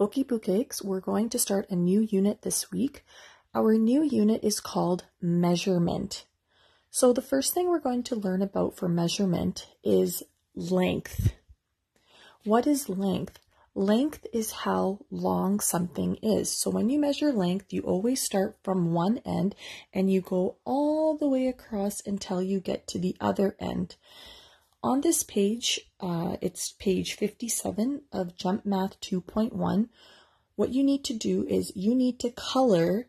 Okie Cakes, we're going to start a new unit this week. Our new unit is called measurement. So the first thing we're going to learn about for measurement is length. What is length? Length is how long something is. So when you measure length, you always start from one end and you go all the way across until you get to the other end. On this page, uh, it's page 57 of Jump Math 2.1. What you need to do is you need to color,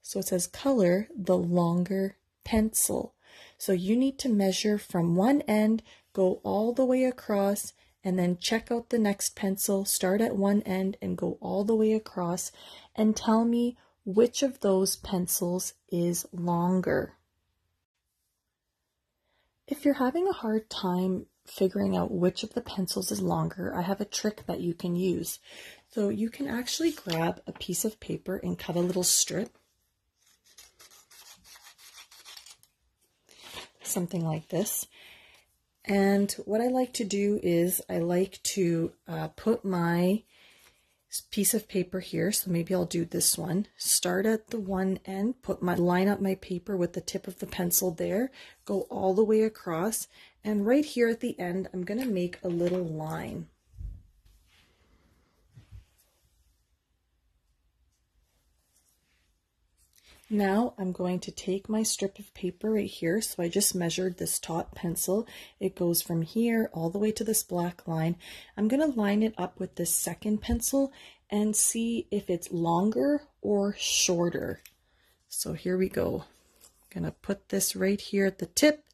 so it says color the longer pencil. So you need to measure from one end, go all the way across, and then check out the next pencil, start at one end and go all the way across, and tell me which of those pencils is longer. If you're having a hard time figuring out which of the pencils is longer, I have a trick that you can use. So you can actually grab a piece of paper and cut a little strip. Something like this. And what I like to do is I like to uh, put my piece of paper here. So maybe I'll do this one. Start at the one end, put my line up my paper with the tip of the pencil there, go all the way across. And right here at the end, I'm going to make a little line. Now I'm going to take my strip of paper right here. So I just measured this top pencil. It goes from here all the way to this black line. I'm going to line it up with this second pencil and see if it's longer or shorter. So here we go. I'm going to put this right here at the tip.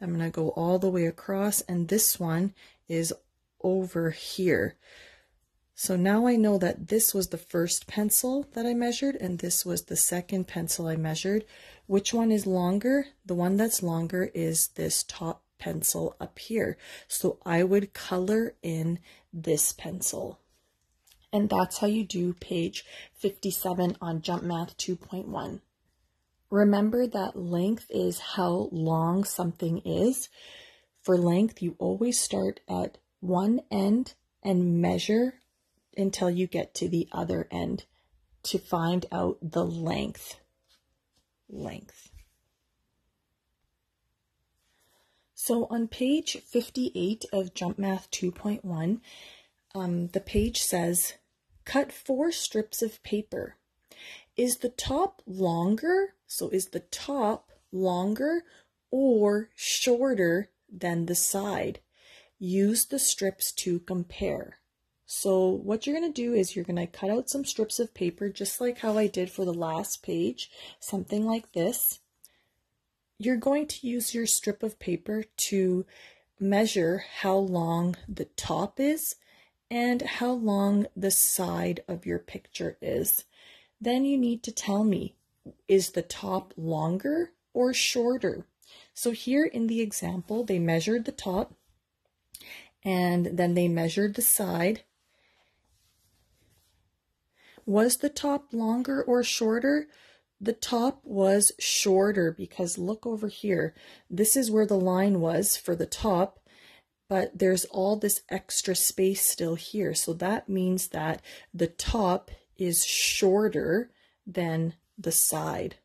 I'm going to go all the way across and this one is over here. So now I know that this was the first pencil that I measured and this was the second pencil I measured. Which one is longer? The one that's longer is this top pencil up here. So I would color in this pencil. And that's how you do page 57 on Jump Math 2.1. Remember that length is how long something is. For length, you always start at one end and measure until you get to the other end to find out the length. Length. So on page 58 of Jump Math 2.1, um, the page says, cut four strips of paper. Is the top longer? So is the top longer or shorter than the side? Use the strips to compare. So what you're going to do is you're going to cut out some strips of paper, just like how I did for the last page, something like this. You're going to use your strip of paper to measure how long the top is and how long the side of your picture is. Then you need to tell me, is the top longer or shorter? So here in the example, they measured the top and then they measured the side was the top longer or shorter? The top was shorter because look over here. This is where the line was for the top, but there's all this extra space still here. So that means that the top is shorter than the side.